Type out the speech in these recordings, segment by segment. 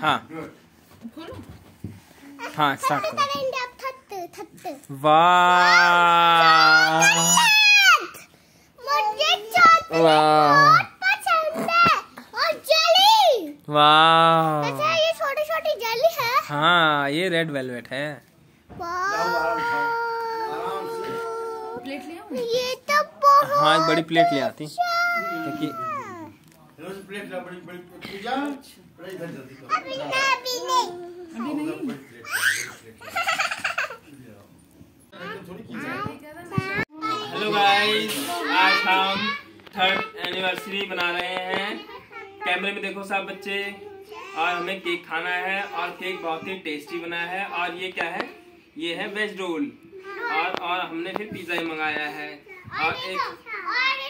हाँ। हाँ स्टार्ट करो। वाह। वाह बहुत पसंद है। और जेली वाह। अच्छा ये छोटी छोटी जेली है। हाँ ये रेड वेलवेट है। प्लेट ले ये तो बहुत हाँ एक बड़ी प्लेट ले आती। क्योंकि रोज प्लेट ला बड़ी बड़ी पूजा बड़ी इधर जल्दी करो। अभी नहीं। अभी नहीं। थोड़ी की हेलो गाइस आज हम थर्ड एनिवर्सरी बना रहे हैं। कैमरे में देखो सब बच्चे। और हमें केक खाना है और केक बहुत ही टेस्टी बना है। और ये क्या है? ये है वेज रोल। और और हमने फिर पिज्जा ही मंगाया है। और एक जेली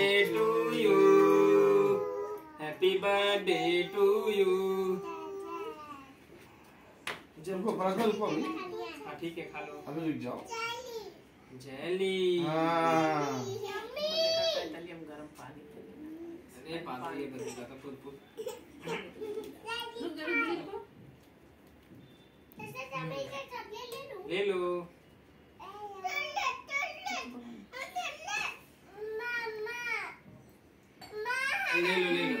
बर्थडे टू यू रुको बड़ा कर रुको अभी हाँ ठीक है खा लो अभी रुक जाओ जेली हाँ हम गरम पानी अरे पागल ये तो फुल फुल ले लो ले लो ले लो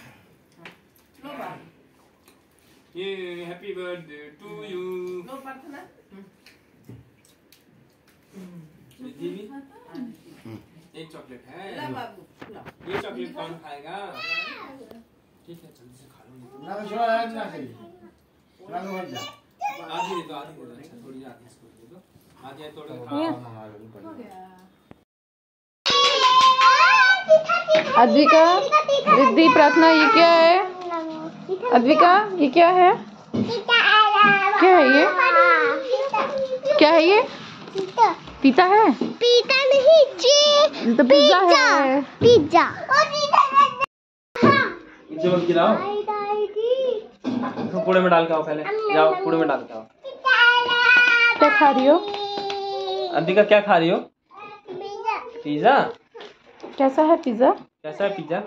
ये हैप्पी बर्थडे टू यू लो प्रार्थना भी एक चॉकलेट है ला बाबू ये चॉकलेट कौन खाएगा ठीक है जल्दी से खा लो ना छोड़ा है ना कहीं ना मत जा आधी दे दो आधी दे दो अच्छा थोड़ी आधी इसको दे दो आधी आधी थोड़ा खा लो। गया। अद्विका रिद्धि प्रार्थना ये क्या है? अद्विका ये क्या है? क्या है ये? क्या है ये? पिता। है? पीता नहीं जी तो पिज्जा है। पिज्जा इसको कूड़े में डाल के आओ पहले। जाओ कूड़े में डाल के आओ। क्या खा रही हो? क्या खा रही हो? पिज्जा कैसा है पिज्जा कैसा है पिज्जा